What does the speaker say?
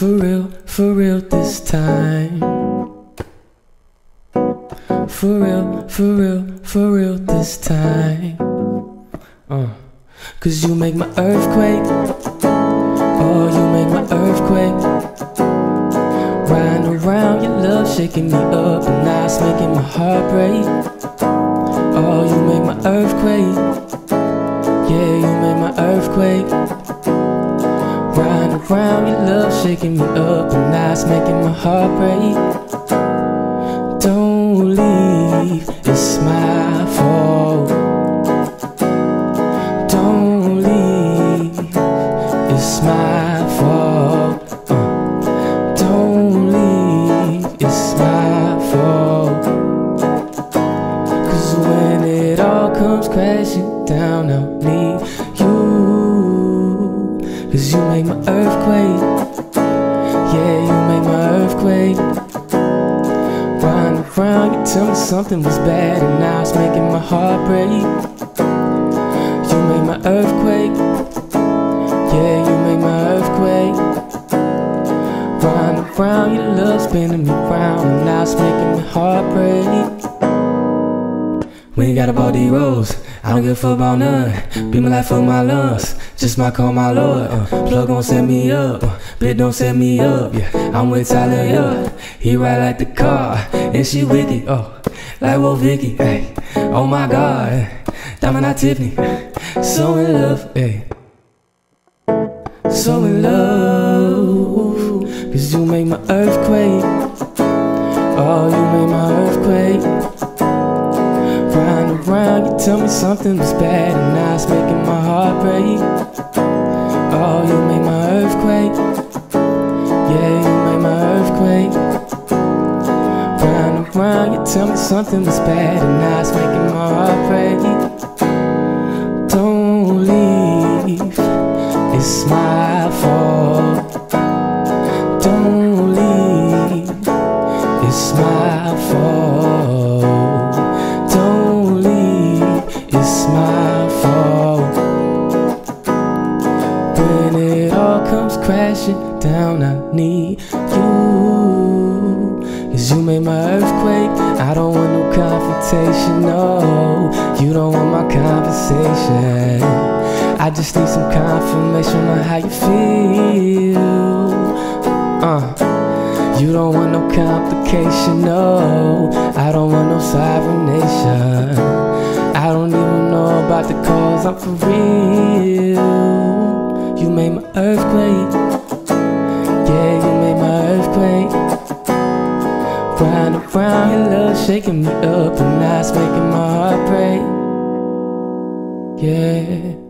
for real, for real this time. For real, for real, for real this time. Uh, Cause you make my earthquake. Oh, you make my earthquake. Riding around your love, shaking me up, and now it's making my heart break. Oh, you make my earthquake. Yeah, you make my earthquake. Around your love, shaking me up, and it's making my heart break. Don't leave, it's my fault. Don't leave, it's my fault. Don't leave, it's my fault. Cause when it all comes crashing down, I'll need you. Cause you make my earthquake. Yeah, you make my earthquake. Round around, you tell me something was bad, and now it's making my heart break. You make my earthquake. Yeah, you make my earthquake. Round around, your love spinning me round, and now it's making my heart break. We ain't got a body rolls. I don't give a fuck about none. Be my life for my lungs. Just my call, my lord. Uh, plug gon' set me up. Uh, bitch don't set me up. Yeah, I'm with Tyler. Yeah, he ride like the car, and she wicked. Oh, like Will Vicky. Hey, oh my God, Diamond not Tiffany. So in love. Hey, so in love. Cause you make my earthquake. Oh, you make my earthquake. Round tell me something was bad, and it's making my heart break. Oh, you make my earthquake. Yeah, you make my earthquake. Round around, you tell me something was bad, and it's making my heart break. Don't leave, it's my fault. Comes crashing down, I need you. Cause you made my earthquake. I don't want no confrontation, no. You don't want my conversation. I just need some confirmation on how you feel. Uh. You don't want no complication, no. I don't want no sovereign nation. I don't even know about the cause, I'm for real. Earthquake. Yeah, you made my earthquake. Round and round, your love shaking me up, and it's making my heart break. Yeah.